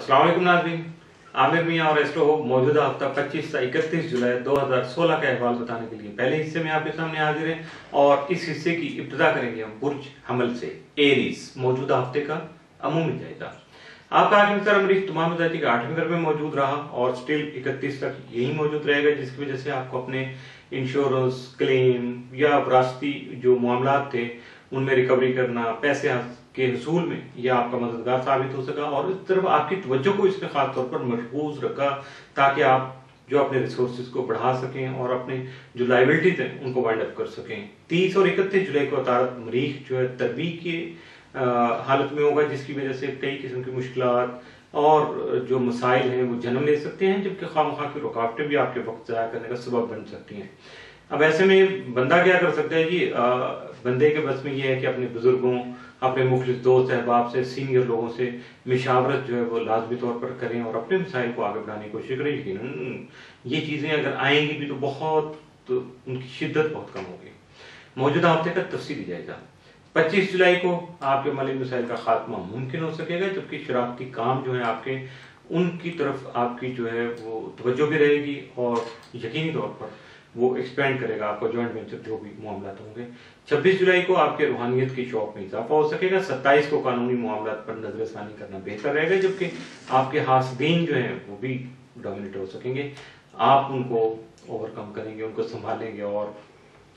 वालेकुम नाज़रीन। आमिर मियाँ और एस्ट्रो होप मौजूदा हफ़्ता 25 से 31 जुलाई 2016 का अहवाल बताने के लिए। पहले हिस्से में आपके सामने हाजिर हैं और इस हिस्से की इब्तदा करेंगे हम बुर्ज हमल से। एरीज मौजूदा हफ़्ते का अमूमी जायजा। आपका आठवीं सर अमरीश तमाम जाति का आठवीं घर में मौजूद रहा और स्टिल इकतीस तक यही मौजूद रहेगा, जिसकी वजह से आपको अपने इंश्योरेंस क्लेम या विरासती जो मामला थे, उनमें रिकवरी करना, पैसे के हसूल में यह आपका मददगार साबित हो सका और इस तरफ़ आपकी तवज्जो को इसने खास तौर पर मशबूज रखा ताकि आप जो अपने रिसोर्सेज को बढ़ा सकें और अपने जो लाइबिलिटीज हैं, उनको वाइंड अप कर सकें। तीस और इकतीस जुलाई को तारत मरीख जो है तरबी के हालत में होगा, जिसकी वजह से कई किस्म की मुश्किल और जो मसाइल हैं वो जन्म ले सकते हैं जबकि खाम खा की रुकावटें भी आपके वक्त ज़ाया करने का सबब बन सकती हैं। अब ऐसे में बंदा क्या कर सकता है जी? आ, बंदे के बस में ये है कि अपने बुज़ुर्गों अपने मुख्य दोस्त अहबाब से सीनियर लोगों से मिशावरत जो है वो लाजमी तौर पर करें और अपने मिसाइल को आगे बढ़ाने की कोशिश करें। लेकिन ये चीज़ें अगर आएँगी भी तो बहुत तो उनकी शिद्दत बहुत कम होगी। मौजूदा हफ़्ते का तफसीली जाएगा 25 जुलाई को आपके मलिक मिसाइल का खात्मा मुमकिन हो सकेगा, जबकि शराबती काम जो है आपके, उनकी तरफ़ आपकी जो है वो तवज्जो भी रहेगी और यकीनी तौर पर वो एक्सपेंड करेगा आपका ज्वाइंट वेंचर जो भी मामला होंगे। 26 जुलाई को आपके रूहानियत की शौक में इजाफा हो सकेगा 27 को कानूनी मामला पर नज़र नजरसानी करना बेहतर रहेगा, जबकि आपके हासदीन जो है वो भी डोमिनेट हो सकेंगे। आप उनको ओवरकम करेंगे, उनको संभालेंगे और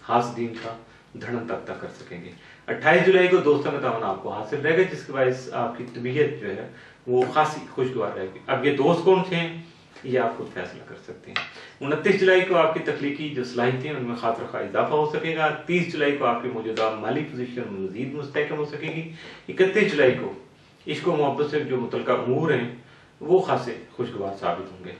हासदीन का धड़न तख्ता कर सकेंगे। 28 जुलाई को दोस्तों का तावन आपको हासिल रहेगा जिसके बायस आपकी तबीयत जो है, वो खासी खुशगवार रहेगी। अब ये दोस्त कौन से हैं ये आप खुद फैसला कर सकते हैं। उनतीस जुलाई को आपकी तकलीकी जो सलाहियतें उनमें खातर का इजाफा हो सकेगा। तीस जुलाई को आपकी मौजूदा माली पोजिशन मजीद मुस्तकम हो सकेगी। इकतीस जुलाई को इश्क मोहब्बत से जो मुतल अमूर हैं, वो खासे खुशगवार साबित होंगे।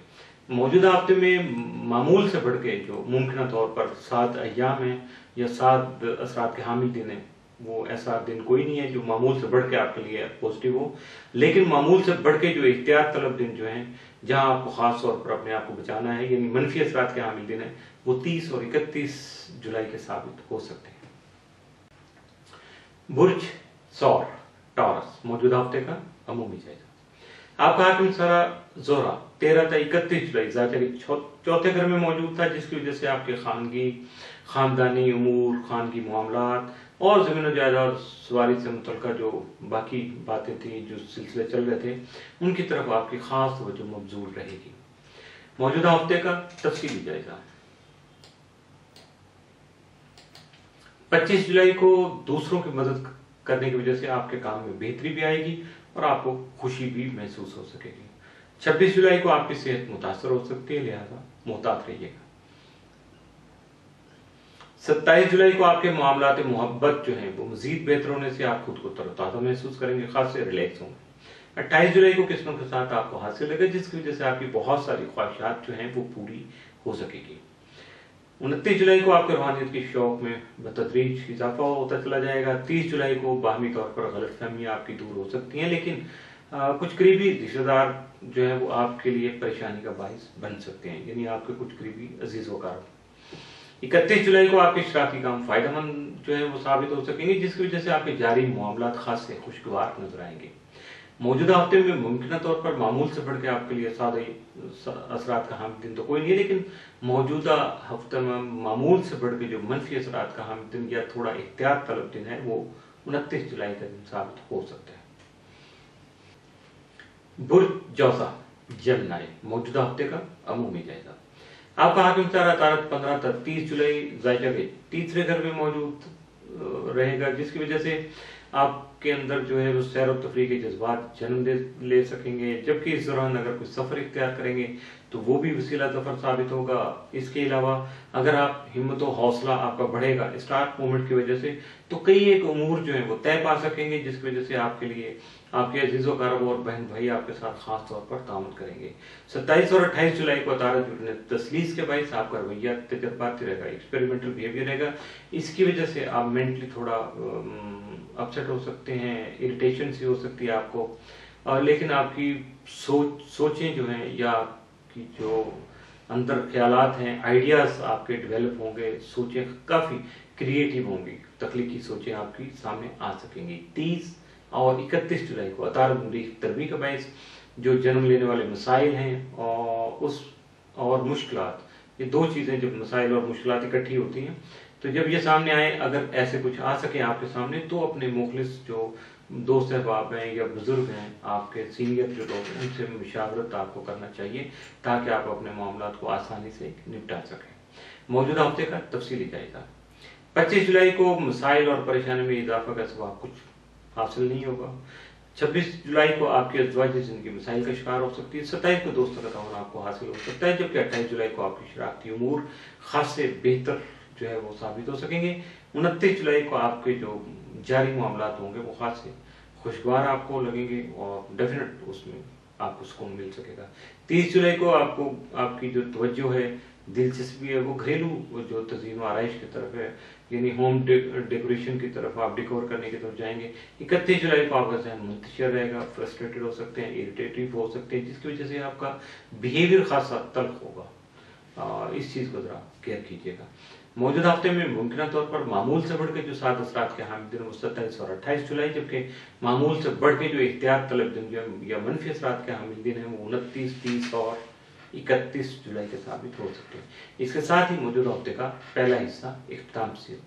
मौजूदा हफ़्ते में मामूल से बढ़ के जो मुमकिन तौर पर सात अयाम है या सात असरात के हामिल दिन है वो ऐसा दिन कोई नहीं है जो मामूल से बढ़ के आपके लिए पॉजिटिव हो। लेकिन मामूल से बढ़ के जो एहतियात तलब दिन जो है, जहाँ आपको खास तौर पर अपने आप को बचाना है, यानी मनफी असरात के हामिल दिन है, वो तीस और इकतीस जुलाई के साबित हो सकते हैं। बुर्ज, सौर, टॉरस, मौजूदा हफ़्ते का अमूमी जायजा। आपका हाकिम सारा जोरा तेरह था इकतीस जुलाई जाकर चौथे घर में मौजूद था, जिसकी वजह से आपके खानगी, खानदानी अमूर खानगी मामला और ज़मीन जायदाद सवारी से मुतल जो बाकी बातें थी, जो सिलसिले चल रहे थे, उनकी तरफ़ आपकी खास तवज्जो मबजूल रहेगी। मौजूदा हफ़्ते का तफसीली जायजा 25 जुलाई को दूसरों की मदद करने की वजह से आपके काम में बेहतरी भी आएगी और आपको खुशी भी महसूस हो सकेगी। 26 जुलाई को आपकी सेहत मुतासर हो सकती है, लिहाजा मोहतात रहिएगा। सत्ताईस जुलाई को आपके मामला मोहब्बत जो है वो मजीद बेहतर होने से आप खुद को तरोताजा महसूस करेंगे खास से रिलैक्स होंगे। अट्ठाईस जुलाई को किस्मों के साथ आपको हासिल लगे जिसकी वजह से आपकी बहुत सारी ख्वाहिशात जो हैं वो पूरी हो सकेगी। उनतीस जुलाई को आपके रूहानियत के शौक में बतदरीज इजाफा होता चला जाएगा। तीस जुलाई को बाहमी तौर पर गलत फहमियाँ आपकी दूर हो सकती हैं लेकिन आ, कुछ करीबी रिश्तेदार जो है वो आपके लिए परेशानी का बायस बन सकते हैं यानी आपके कुछ करीबी अज़ीज़ वकार इकतीस जुलाई को आपके शराकी काम फ़ायदेमंद जो है वो साबित हो सकेंगे, जिसकी वजह से आपके जारी मामला खास से खुशगवार नज़र आएँगे। मौजूदा हफ़्ते में मुमकिन तौर पर मामूल से बढ़ के आपके लिए सादे असरात का हम दिन तो कोई नहीं लेकिन मौजूदा हफ़्ते में मामूल से बढ़ के जो मनफी असरात का हम दिन या थोड़ा एहतियात तलब दिन है, वो उनतीस जुलाई का दिन साबित हो सकता है। बुर्ज जौसा जमनाए मौजूदा हफ़्ते का अमूमी जायजा। आपका हाकिम सारा तारत पंद्रह तक तीस जुलाई जायजा के तीसरे घर में मौजूद रहेगा, जिसकी वजह से आपके अंदर जो है वो सैर तफरी के जज्बात जन्म दे, ले सकेंगे। जबकि इस दौरान अगर कोई सफ़र इख्तियार करेंगे तो वो भी वसीला सफ़र साबित होगा। इसके अलावा अगर आप हिम्मत हौसला आपका बढ़ेगा स्टार्ट मूवमेंट की वजह से तो कई एक उमूर जो है वो तय पा सकेंगे, जिसकी वजह से आपके लिए आपके अजीज़ों कारब और बहन भाई आपके साथ खास तौर पर तामन करेंगे। सत्ताईस और अट्ठाईस जुलाई को तारा जुटने तसलीस के बाईस आपका रवैया तजर्बाती रहेगा एक्सपेरिमेंटल बिहेवियर रहेगा। इसकी वजह से आप मेंटली थोड़ा अपसेट हो सकते हैं इरिटेशन सी हो सकती है आपको। और लेकिन आपकी सोच, सोचें जो हैं या आपकी जो अंदर ख्याल हैं आइडियाज़ आपके डेवलप होंगे, सोचें काफ़ी क्रिएटिव होंगी, तकलीकी सोचें आपकी सामने आ सकेंगी। तीस और इकतीस जुलाई को अतार तरबी का बायस, जो जन्म लेने वाले मसाइल हैं और उस और मुश्किल ये दो चीज़ें जब मसाइल और मुश्किल इकट्ठी होती हैं तो जब ये सामने आए, अगर ऐसे कुछ आ सके आपके सामने तो अपने मुखलिस जो दोस्त अहबाब हैं या बुज़ुर्ग हैं, आपके सीनियर जो लोग हैं, उनसे मुशावरत आपको करना चाहिए, ताकि आप अपने मामला को आसानी से निपटा सकें। मौजूदा हफ़्ते का तफसीली जायजा। पच्चीस जुलाई को मसाइल और परेशानी में इजाफा का सबब कुछ हासिल नहीं होगा। छब्बीस जुलाई को आपकी अजवाजी ज़िंदगी मसाइल का शिकार हो सकती है। सत्ताईस को दोस्तों का ताउन आपको हासिल हो सकता है, जबकि अट्ठाईस जुलाई को आपकी शरारती उमूर खास बेहतर जो है वो साबित हो सकेंगे। उनतीस जुलाई को आपके जो जारी मामला होंगे, वो खास खुशगवार आपको लगेंगे और डेफिनेट उसमें आपको सुकून मिल सकेगा। तीस जुलाई को आपको, आपकी जो तवज्जो है, दिलचस्पी है, वो घरेलू जो तजीम आरइश की तरफ़ है, यानी होम डेकोरेशन की तरफ़ आप डिकोर करने की तरफ़ जाएँगे। इकतीस जुलाई को आपका जहन मुंतशर रहेगा फ्रस्ट्रेटेड हो सकते हैं इरिटेटिव हो सकते हैं, जिसकी वजह से आपका बिहेवियर खासा तल्ख होगा। आ, इस चीज़ को ज़रा केयर कीजिएगा। मौजूदा हफ़्ते में मुमकिन तौर पर मामूल से बढ़कर जो सात असरात के हामिद दिन वो सत्ताईस और अट्ठाईस जुलाई जबकि मामूल से बढ़ के जो एहतियात तलब दिन जो या मनफी असरात के हामिद दिन है वो उनतीस तीस और इकतीस जुलाई के साबित हो सकते हैं। इसके साथ ही मौजूदा हफ़्ते का पहला हिस्सा इख्ताम से